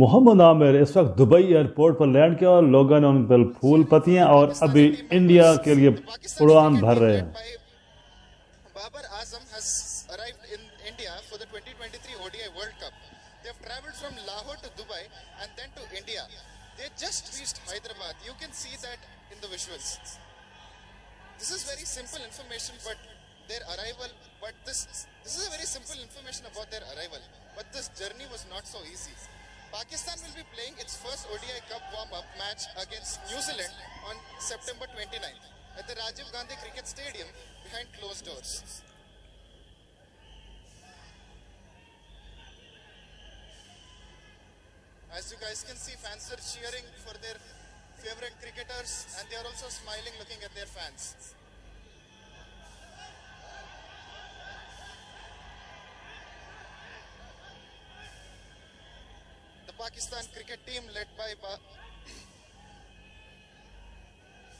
मोहम्मद आमिर इस वक्त Dubai airport पर लैंड किया और लोगों ने उन पर फूल पत्तियाँ और अभी इंडिया के लिए उड़ान भर रहे हैं Babar Azam has arrived in India for the 2023 ODI World Cup. They have travelled from Lahore to Dubai and then to India. They just reached Hyderabad. You can see that in the visuals. This is very simple information, but their arrival, but this this is a very simple information about their arrival. But this journey was not so easy. Pakistan will be playing its first ODI Cup warm-up match against New Zealand on September 29th at the Rajiv Gandhi Cricket Stadium behind closed doors. As you guys can see, fans are cheering for their favorite cricketers and they are also smiling looking at their fans. Pakistan cricket team led by ba-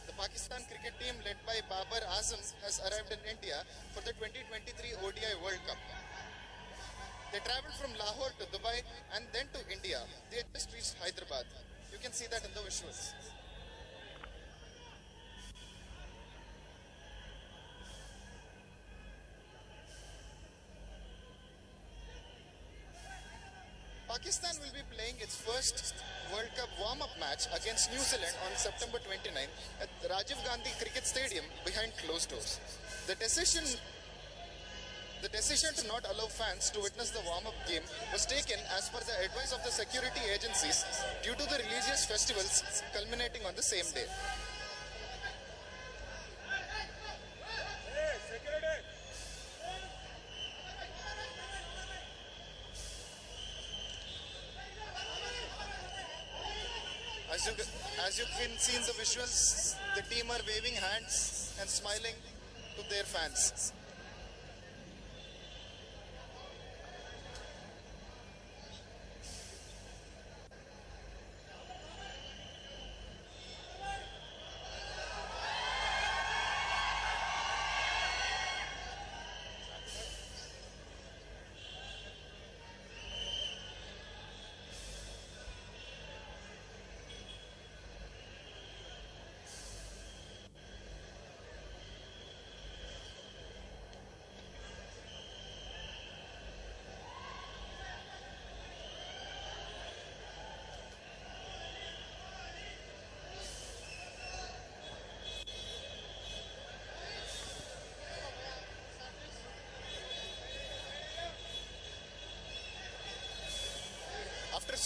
the Pakistan cricket team led by Babar Azam has arrived in India for the 2023 ODI World Cup. They traveled from Lahore to Dubai and then to India. They just reached Hyderabad. You can see that in the visuals. Pakistan will be playing its first World Cup warm-up match against New Zealand on September 29 at Rajiv Gandhi Cricket Stadium behind closed doors. The decision the decision to not allow fans to witness the warm-up game was taken as per the advice of the security agencies due to the religious festivals culminating on the same day. As you, as you can see in the visuals, the team are waving hands and smiling to their fans.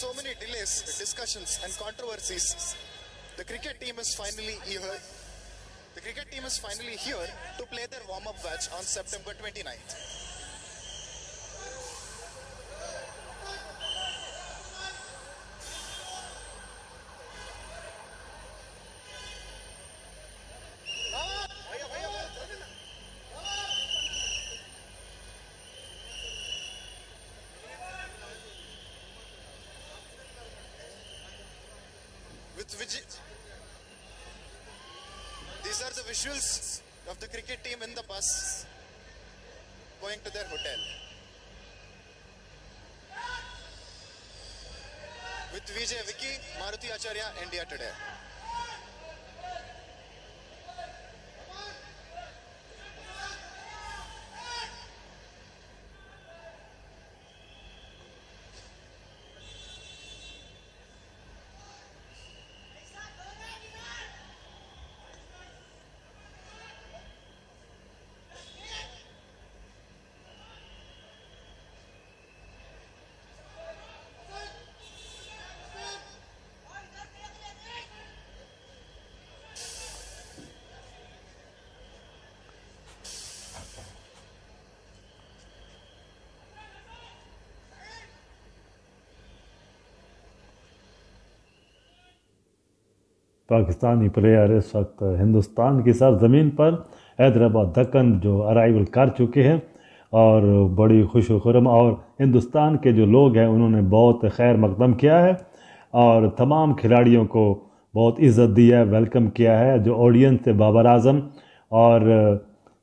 So many delays, discussions, and controversies, the cricket team is finally here. The cricket team is finally here to play their warm-up match on September 29th. With Vijay, these are the visuals of the cricket team in the bus going to their hotel. With Vijay Vicky, Maruti Acharya, India Today. Pakistani player इस वक्त हिंदुस्तान की सरजमीन पर हैदराबाद दक्कन जो arrival कर चुके हैं और बड़ी खुश खुरम और हिंदुस्तान के जो लोग हैं, उन्होंने बहुत खैर मकदम किया है और तमाम खिलाड़ियों को बहुत इज़्ज़त दी है वेलकम किया है जो ऑडियंस थे बाबर आज़म और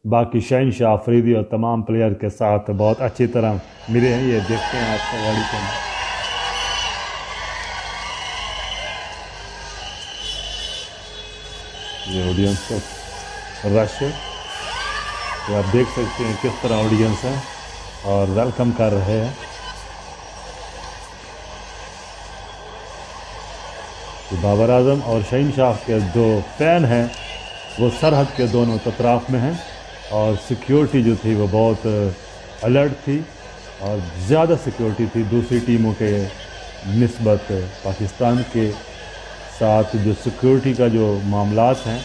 बाकी शहनशाह अफरीदी और तमाम प्लेयर के साथ बहुत अच्छी तरह मिले हैं। ये देखते हैं आपको गाड़ी ये ऑडियंस का रश तो आप देख सकते हैं किस तरह ऑडियंस है और वेलकम कर रहे हैं। तो बाबर आज़म और शहीन शाह के जो फ़ैन हैं, वो सरहद के दोनों अतराफ में हैं और सिक्योरिटी जो थी वो बहुत अलर्ट थी और ज़्यादा सिक्योरिटी थी दूसरी टीमों के नस्बत पाकिस्तान के साथ जो सिक्योरिटी का जो मामलात हैं,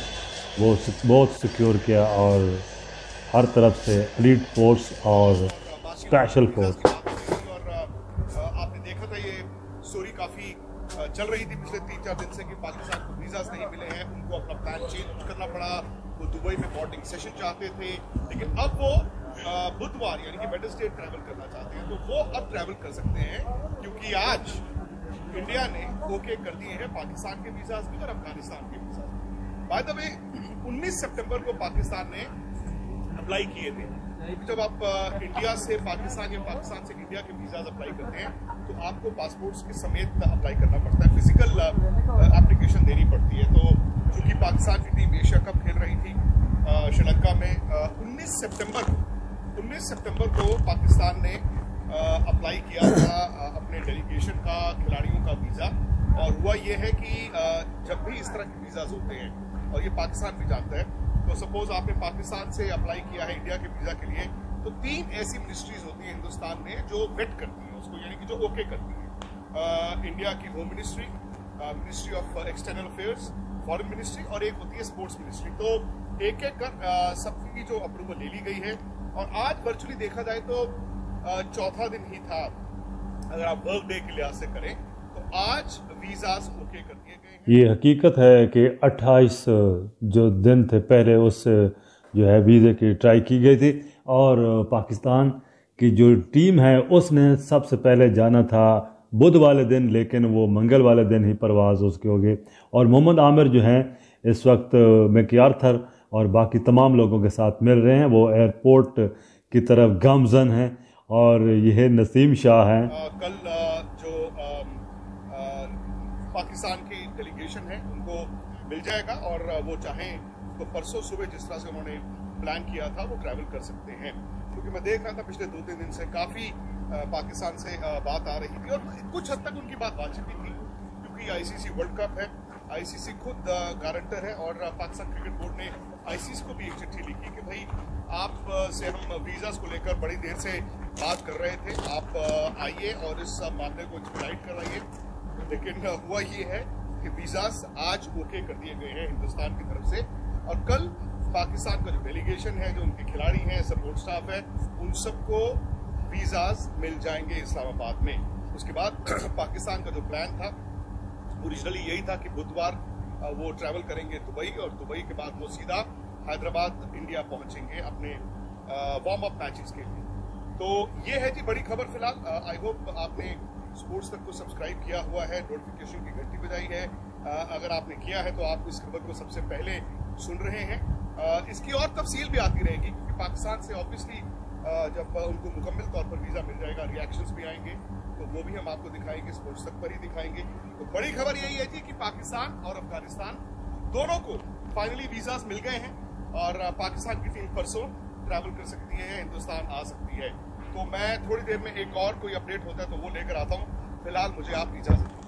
वो बहुत सिक्योर किया और हर तरफ़ से एलिट फोर्स और स्पेशल फोर्स आपने देखा था ये काफ़ी चल रही थी पिछले तीन चार दिन से कि पाकिस्तान को वीज़ाज नहीं मिले हैं, उनको अपना प्लान चेंज करना पड़ा। वो दुबई में बोर्डिंग सेशन चाहते थे, लेकिन अब वो बुधवार यानी कि वेडनेसडे ट्रैवल करना चाहते हैं तो वो अब ट्रैवल कर सकते हैं, क्योंकि आज इंडिया ने ओके कर दिए हैं पाकिस्तान के वीजाज भी और अफ़गानिस्तान के वीज़ा बाय द वे 19 सितंबर को पाकिस्तान ने अप्लाई किए थे। जब आप इंडिया से पाकिस्तान या पाकिस्तान से इंडिया के वीजाज अप्लाई करते हैं तो आपको पासपोर्ट्स के समेत अप्लाई करना पड़ता है। फ़िज़िकल एप्लीकेशन देनी पड़ती है। तो चूँकि पाकिस्तान की टीम एशिया कप खेल रही थी श्रीलंका में 19 सितंबर को 19 सितंबर को पाकिस्तान ने अप्लाई किया था अपने डेलीगेशन का, खिलाड़ियों का वीज़ा और हुआ ये है कि जब भी इस तरह के वीज़ाज होते हैं, और ये पाकिस्तान भी जानता है तो सपोज़ आपने पाकिस्तान से अप्लाई किया है इंडिया के वीज़ा के लिए तो तीन ऐसी मिनिस्ट्रीज होती हैं हिंदुस्तान में जो वेट करती हैं उसको, यानी कि जो ओके करती हैं। इंडिया की home ministry ministry of external affairs foreign ministry और एक होती है स्पोर्ट्स मिनिस्ट्री तो एक एक कर सबकी जो अप्रूवल ले ली गई है। और आज वर्चुअली देखा जाए तो चौथा दिन ही था। अगर आप वर्क डे के लिहाज से करें तो आज वीजाज ओके कर दिए गए ये हकीकत है कि 28 जो दिन थे पहले, उस जो है वीज़े की ट्राई की गई थी। और पाकिस्तान की जो टीम है, उसने सबसे पहले जाना था बुध वाले दिन, लेकिन वो मंगल वाले दिन ही परवाज़ उसकी हो गई और मोहम्मद आमिर जो हैं, इस वक्त मैकियार्थर और बाकी तमाम लोगों के साथ मिल रहे हैं। वो एयरपोर्ट की तरफ़ गामजन हैं। और यह नसीम शाह हैं। कल जो पाकिस्तान की डेलीगेशन है, उनको मिल जाएगा और वो चाहें तो परसों सुबह जिस तरह से उन्होंने प्लान किया था, वो ट्रैवल कर सकते हैं। क्योंकि मैं देख रहा था पिछले दो तीन दिन से काफ़ी पाकिस्तान से बात आ रही थी और कुछ हद तक उनकी बात वाजिब भी थी। क्योंकि आईसीसी वर्ल्ड कप है आईसीसी खुद गारंटर है और पाकिस्तान क्रिकेट बोर्ड ने आईसीसी को भी एक चिट्ठी लिखी कि भाई आप से हम वीज़ास को लेकर बड़ी देर से बात कर रहे थे। आप आइए और इस मामले को एक्सप्लाइट कराइए। लेकिन हुआ ये है कि वीज़ास आज ओके कर दिए गए हैं हिंदुस्तान की तरफ़ से। और कल पाकिस्तान का जो डेलीगेशन है, जो उनके खिलाड़ी हैं सपोर्ट स्टाफ है, उन सबको वीज़ाज मिल जाएँगे इस्लामाबाद में। उसके बाद पाकिस्तान का जो प्लान था ओरिजिनली यही था कि बुधवार वो ट्रैवल करेंगे दुबई और दुबई के बाद वो सीधा हैदराबाद, इंडिया पहुँचेंगे अपने वार्म अप मैचेस के लिए। तो ये है जी बड़ी खबर फ़िलहाल। आई होप आपने स्पोर्ट्स तक को सब्सक्राइब किया हुआ है नोटिफिकेशन की घंटी बजाई है। अगर आपने किया है तो आप इस खबर को सबसे पहले सुन रहे हैं। इसकी और तफसील भी आती रहेगी, क्योंकि पाकिस्तान से ऑब्वियसली जब उनको मुकम्मल तौर पर वीज़ा मिल जाएगा रिएक्शंस भी आएँगे तो वो भी हम आपको दिखाएँगे स्पोर्ट्स तक पर ही दिखाएँगे। तो बड़ी खबर यही है जी कि पाकिस्तान और अफ़गानिस्तान दोनों को फाइनली वीज़ाज मिल गए हैं। और पाकिस्तान की टीम परसों ट्रैवल कर सकती है हिंदुस्तान आ सकती है। तो मैं थोड़ी देर में एक और कोई अपडेट होता है तो वो लेकर आता हूँ। फ़िलहाल मुझे आप इजाज़त